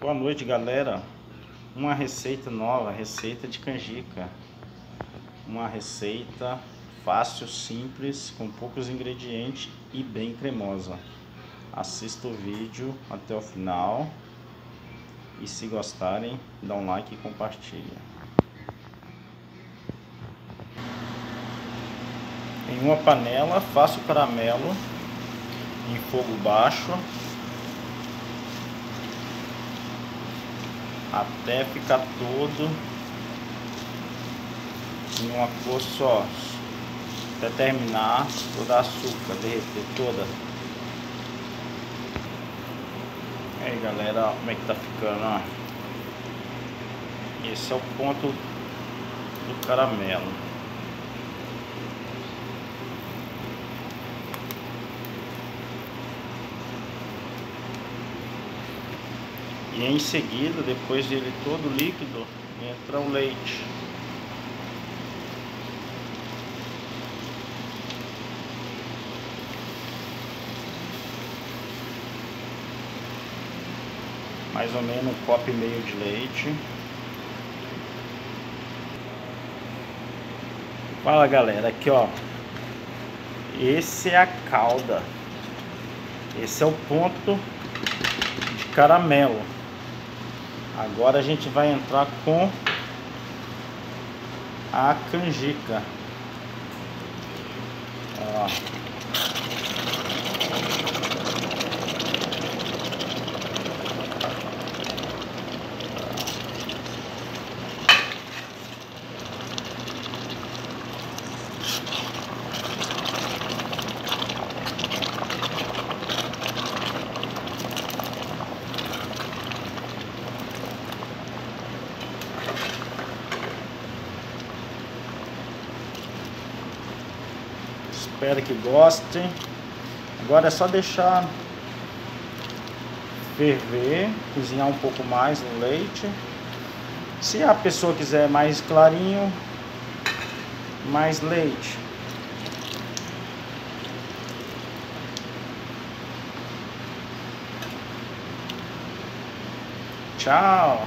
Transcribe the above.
Boa noite, galera. Uma receita nova, receita de canjica. Uma receita fácil, simples, com poucos ingredientes e bem cremosa. Assista o vídeo até o final. E se gostarem, dá um like e compartilha. Em uma panela, faço caramelo em fogo baixo até ficar todo em uma cor só. Até terminar toda a açúcar derreter toda. Aí galera como é que tá ficando ó. esse é o ponto do caramelo E em seguida, depois dele todo líquido, entra o leite. Mais ou menos um copo e meio de leite. Fala galera, aqui ó. Esse é a calda. Esse é o ponto de caramelo. Agora a gente vai entrar com a canjica. Ó. Espero que gostem. Agora é só deixar ferver, cozinhar um pouco mais no leite. Se a pessoa quiser mais clarinho, mais leite. Tchau!